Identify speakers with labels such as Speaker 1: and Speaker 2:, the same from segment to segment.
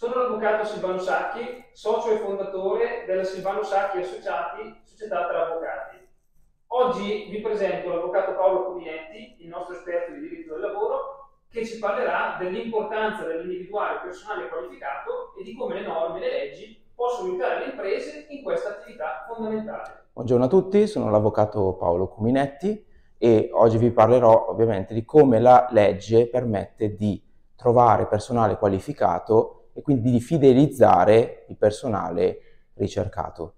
Speaker 1: Sono l'avvocato Silvano Sacchi, socio e fondatore della Silvano Sacchi Associati, società tra avvocati. Oggi vi presento l'avvocato Paolo Cominetti, il nostro esperto di diritto del lavoro, che ci parlerà dell'importanza dell'individuare personale qualificato e di come le norme e le leggi possono aiutare le imprese in questa attività fondamentale.
Speaker 2: Buongiorno a tutti, sono l'avvocato Paolo Cominetti e oggi vi parlerò ovviamente di come la legge permette di trovare personale qualificato e quindi di fidelizzare il personale ricercato.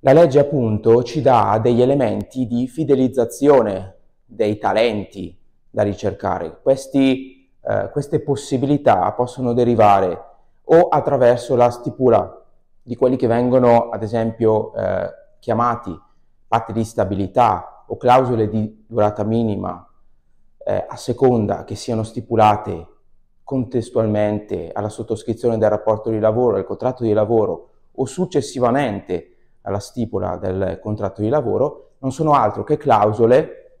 Speaker 2: La legge appunto ci dà degli elementi di fidelizzazione dei talenti da ricercare. Questi, eh, queste possibilità possono derivare o attraverso la stipula di quelli che vengono ad esempio eh, chiamati patti di stabilità o clausole di durata minima eh, a seconda che siano stipulate contestualmente alla sottoscrizione del rapporto di lavoro, del contratto di lavoro o successivamente alla stipula del contratto di lavoro, non sono altro che clausole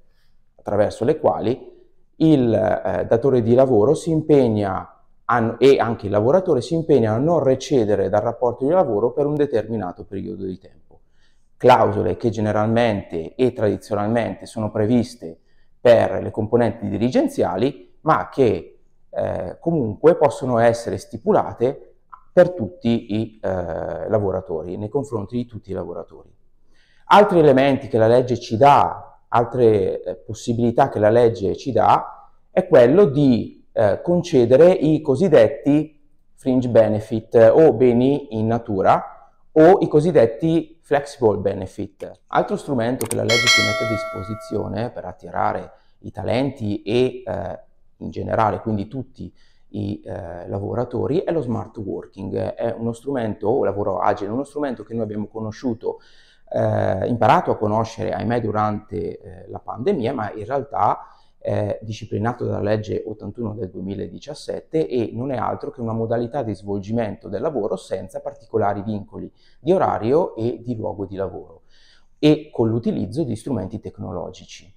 Speaker 2: attraverso le quali il eh, datore di lavoro si impegna a, e anche il lavoratore si impegna a non recedere dal rapporto di lavoro per un determinato periodo di tempo. Clausole che generalmente e tradizionalmente sono previste per le componenti dirigenziali, ma che eh, comunque possono essere stipulate per tutti i eh, lavoratori, nei confronti di tutti i lavoratori. Altri elementi che la legge ci dà, altre eh, possibilità che la legge ci dà, è quello di eh, concedere i cosiddetti fringe benefit o beni in natura o i cosiddetti flexible benefit. Altro strumento che la legge ci mette a disposizione per attirare i talenti e eh, in generale, quindi tutti i eh, lavoratori, è lo smart working. È uno strumento, o lavoro agile, uno strumento che noi abbiamo conosciuto, eh, imparato a conoscere, ahimè, durante eh, la pandemia, ma in realtà è disciplinato dalla legge 81 del 2017 e non è altro che una modalità di svolgimento del lavoro senza particolari vincoli di orario e di luogo di lavoro e con l'utilizzo di strumenti tecnologici.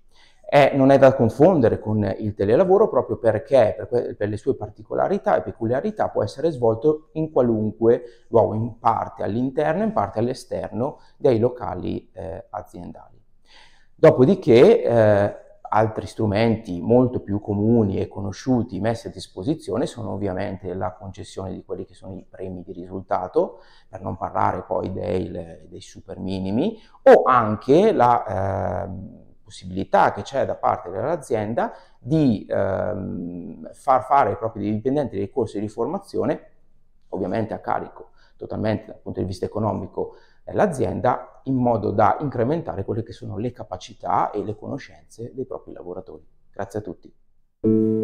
Speaker 2: È, non è da confondere con il telelavoro proprio perché per, per, le sue particolarità e peculiarità può essere svolto in qualunque luogo, in parte all'interno, in parte all'esterno dei locali eh, aziendali. Dopodiché eh, altri strumenti molto più comuni e conosciuti messi a disposizione sono ovviamente la concessione di quelli che sono i premi di risultato, per non parlare poi dei, dei super minimi, o anche la... Eh, possibilità che c'è da parte dell'azienda di ehm, far fare ai propri dipendenti dei corsi di formazione, ovviamente a carico totalmente dal punto di vista economico dell'azienda, in modo da incrementare quelle che sono le capacità e le conoscenze dei propri lavoratori. Grazie a tutti.